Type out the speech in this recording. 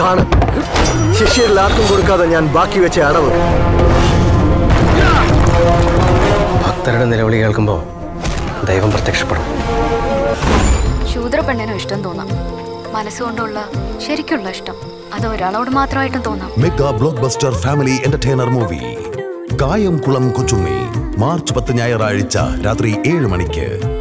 കാണ്. ശിഷ്യരിൽ ആർക്കും കൊടുക്കാതെ ഞാൻ ബാക്കി വെച്ച അടവ്. ഭക്തരുടെ നിലവിളി കേൾക്കുമ്പോൾ ദൈവം പ്രത്യക്ഷപ്പെടും. ശൂദ്ര പെണ്ണിനും ഇഷ്ടം തോന്നാം. മനസ്സുകൊണ്ടുള്ള ശരിക്കുള്ള ഇഷ്ടം. അത് ഒരാളോട് മാത്രമായിട്ടും തോന്നാം. Mega blockbuster family entertainer movie. Kayamkulam Kochunni March പത്ത് ഞായറാഴ്ച രാത്രി ഏഴ് മണിക്ക്.